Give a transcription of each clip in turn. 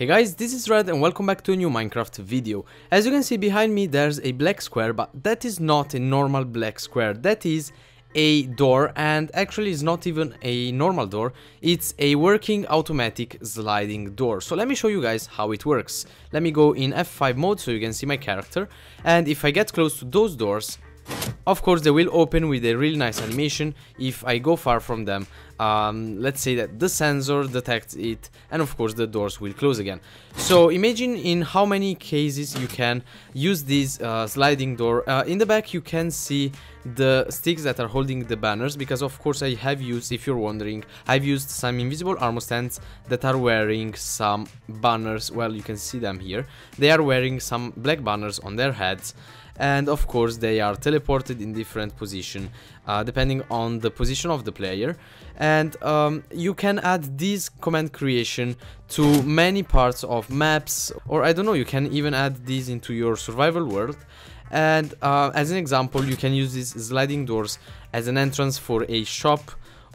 Hey guys, this is Red and welcome back to a new Minecraft video. As you can see behind me there's a black square, but that is not a normal black square, that is a door and actually it's not even a normal door, it's a working automatic sliding door. So let me show you guys how it works. Let me go in F5 mode so you can see my character and if I get close to those doors, of course they will open with a really nice animation if I go far from them. Um, let's say that the sensor detects it and of course the doors will close again. So imagine in how many cases you can use this uh, sliding door. Uh, in the back you can see the sticks that are holding the banners because of course I have used if you're wondering I've used some invisible armor stands that are wearing some banners. Well you can see them here. They are wearing some black banners on their heads and of course they are teleported in different position uh, depending on the position of the player. And um, you can add this command creation to many parts of maps or I don't know you can even add these into your survival world. And uh, as an example you can use these sliding doors as an entrance for a shop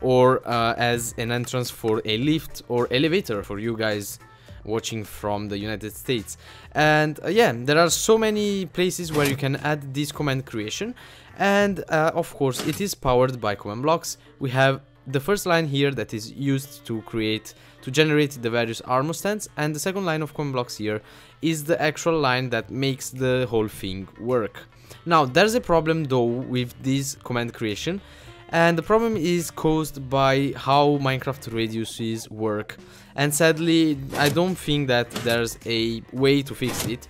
or uh, as an entrance for a lift or elevator for you guys watching from the United States. And uh, yeah there are so many places where you can add this command creation. And uh, of course it is powered by command blocks. We have the first line here that is used to create to generate the various armor stands. And the second line of command blocks here is the actual line that makes the whole thing work. Now there's a problem though with this command creation and the problem is caused by how Minecraft radiuses work. And sadly I don't think that there's a way to fix it.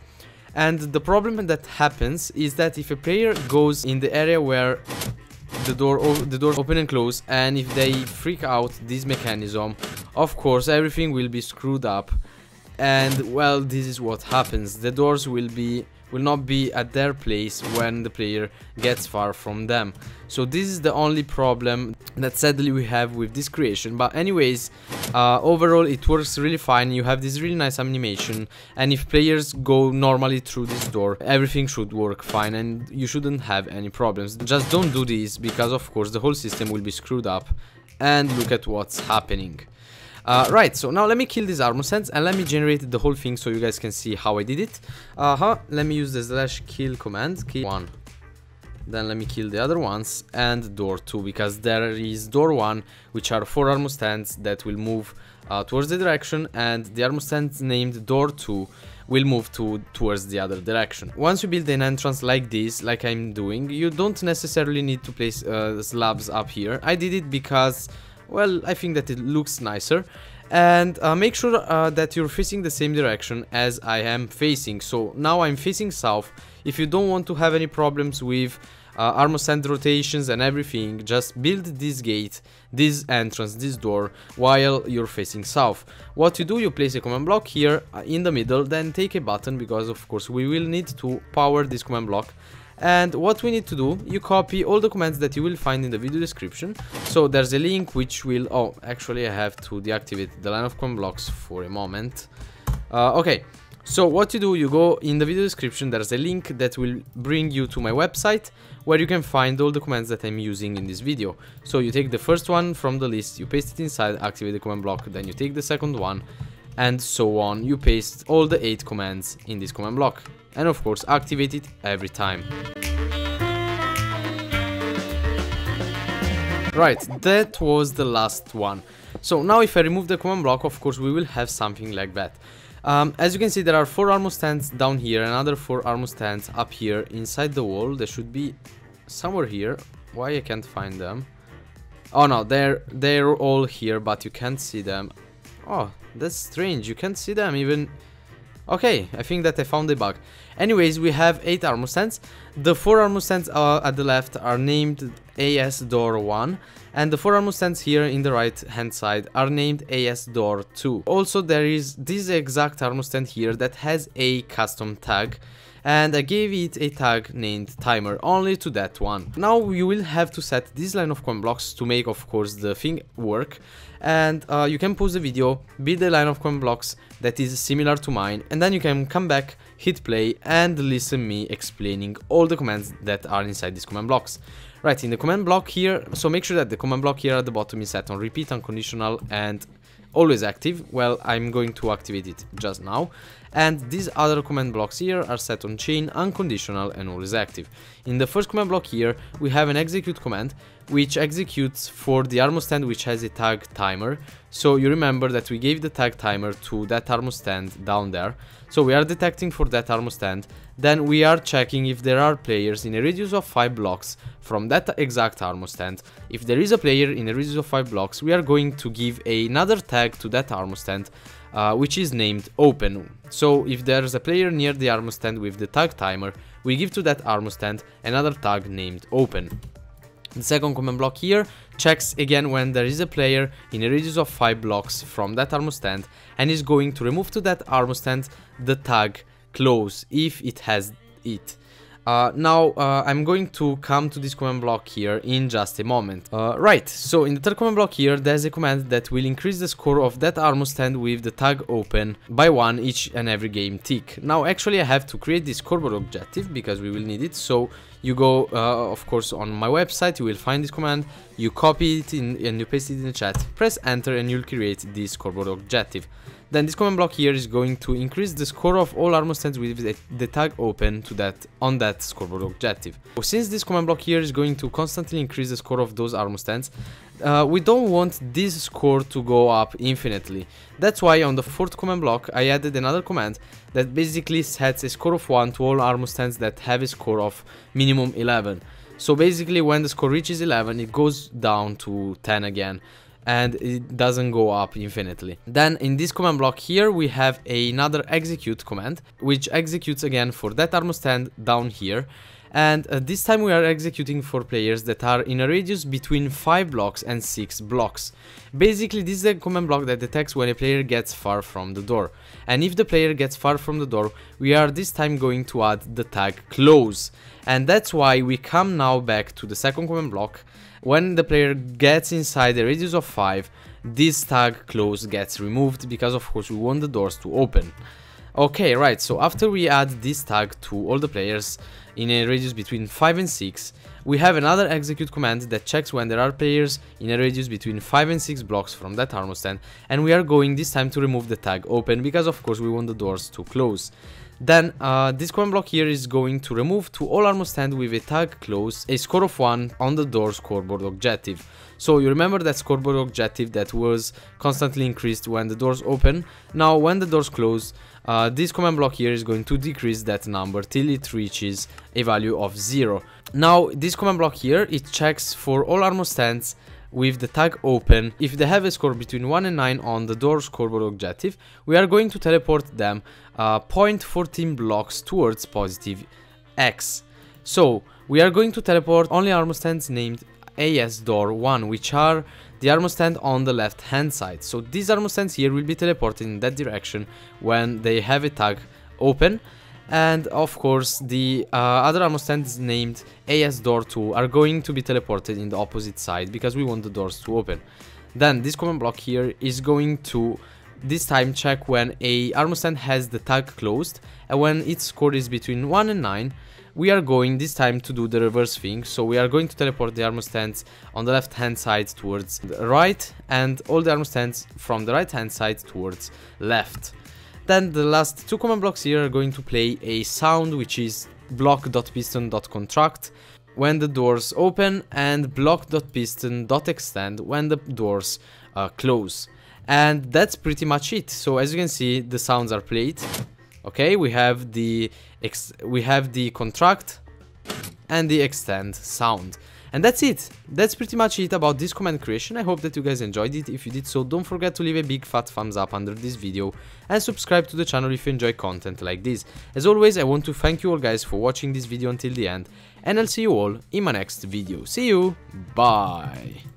And the problem that happens is that if a player goes in the area where the door the doors open and close and if they freak out this mechanism of course everything will be screwed up. And well this is what happens. The doors will be will not be at their place when the player gets far from them. So this is the only problem that sadly we have with this creation. But anyways uh, overall it works really fine. You have this really nice animation. And if players go normally through this door everything should work fine and you shouldn't have any problems. Just don't do this because of course the whole system will be screwed up. And look at what's happening uh, right, so now let me kill these armor stands and let me generate the whole thing so you guys can see how I did it. Uh-huh, let me use the slash kill command, kill one. Then let me kill the other ones and door 2 because there is door 1 which are 4 armor stands that will move uh, towards the direction and the armor stands named door 2 will move to towards the other direction. Once you build an entrance like this, like I'm doing, you don't necessarily need to place uh, slabs up here. I did it because well, I think that it looks nicer. And uh, make sure uh, that you're facing the same direction as I am facing. So now I'm facing south. If you don't want to have any problems with uh, armor stand rotations and everything, just build this gate, this entrance, this door, while you're facing south. What you do, you place a command block here uh, in the middle, then take a button, because of course we will need to power this command block and what we need to do you copy all the commands that you will find in the video description. So there's a link which will oh actually i have to deactivate the line of command blocks for a moment. Uh, okay. So what you do you go in the video description. There's a link that will bring you to my website where you can find all the commands that i'm using in this video. So you take the first one from the list you paste it inside activate the command block then you take the second one and so on. You paste all the 8 commands in this command block. And of course activate it every time. Right, that was the last one. So now if I remove the command block, of course we will have something like that. Um, as you can see there are 4 armor stands down here, another 4 armor stands up here inside the wall. There should be somewhere here. Why I can't find them? Oh no, they're, they're all here but you can't see them. Oh, that's strange, you can't see them even Okay, I think that I found a bug. Anyways, we have 8 armor stands. The 4 armor stands uh, at the left are named AS Door 1 and the 4 armor stands here in the right hand side are named AS Door 2. Also there is this exact armor stand here that has a custom tag and I gave it a tag named timer only to that one. Now you will have to set this line of command blocks to make of course the thing work and uh, you can pause the video, build a line of command blocks that is similar to mine and then you can come back, hit play and listen me explaining all the commands that are inside these command blocks. Right, in the command block here, so make sure that the command block here at the bottom is set on repeat, unconditional and always active, well, I'm going to activate it just now. And these other command blocks here are set on chain, unconditional and always active. In the first command block here, we have an execute command, which executes for the armor stand which has a tag timer. So you remember that we gave the tag timer to that armor stand down there. So we are detecting for that armor stand, then we are checking if there are players in a radius of 5 blocks from that exact armor stand. If there is a player in a radius of 5 blocks, we are going to give another tag to that armor stand, uh, which is named open. So if there's a player near the armor stand with the tag timer, we give to that armor stand another tag named open. The second command block here checks again when there is a player in a radius of 5 blocks from that armor stand and is going to remove to that armor stand the tag close if it has it. Uh, now uh, I'm going to come to this command block here in just a moment. Uh, right, so in the third command block here there's a command that will increase the score of that armor stand with the tag open by one each and every game tick. Now actually I have to create this scoreboard objective because we will need it so you go uh, of course on my website you will find this command. You copy it in and you paste it in the chat. Press enter and you'll create this scoreboard objective. Then this command block here is going to increase the score of all armor stands with the, tag open to that on that scoreboard objective. So since this command block here is going to constantly increase the score of those armor stands, uh, we don't want this score to go up infinitely. That's why on the fourth command block I added another command that basically sets a score of 1 to all armor stands that have a score of minimum 11. So basically when the score reaches 11 it goes down to 10 again and it doesn't go up infinitely. Then in this command block here we have another execute command which executes again for that armor stand down here and uh, this time we are executing for players that are in a radius between 5 blocks and 6 blocks. Basically this is a command block that detects when a player gets far from the door and if the player gets far from the door we are this time going to add the tag close and that's why we come now back to the second command block when the player gets inside a radius of 5, this tag close gets removed because of course we want the doors to open. Okay, right, so after we add this tag to all the players in a radius between 5 and 6, we have another execute command that checks when there are players in a radius between 5 and 6 blocks from that armor stand, and we are going this time to remove the tag open because of course we want the doors to close. Then uh, this command block here is going to remove to all armor stand with a tag close a score of 1 on the door scoreboard objective. So you remember that scoreboard objective that was constantly increased when the doors open. Now when the doors close, uh, this command block here is going to decrease that number till it reaches a value of 0. Now this command block here, it checks for all armor stands with the tag open, if they have a score between 1 and 9 on the door scoreboard objective, we are going to teleport them uh, 0.14 blocks towards positive X. So, we are going to teleport only armor stands named AS door 1, which are the armor stand on the left hand side. So these armor stands here will be teleported in that direction when they have a tag open and of course the uh, other armor stands named AS door 2 are going to be teleported in the opposite side because we want the doors to open. Then this command block here is going to this time check when a armor stand has the tag closed and when its score is between 1 and 9 we are going this time to do the reverse thing so we are going to teleport the armor stands on the left hand side towards the right and all the armor stands from the right hand side towards left then the last two command blocks here are going to play a sound which is block.piston.contract when the doors open and block.piston.extend when the doors uh, close. And that's pretty much it. So as you can see, the sounds are played. Okay, we have the we have the contract and the extend sound. And that's it. That's pretty much it about this command creation. I hope that you guys enjoyed it. If you did so, don't forget to leave a big fat thumbs up under this video and subscribe to the channel if you enjoy content like this. As always, I want to thank you all guys for watching this video until the end and I'll see you all in my next video. See you, bye!